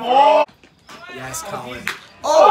Oh! Yes, Colin. Oh,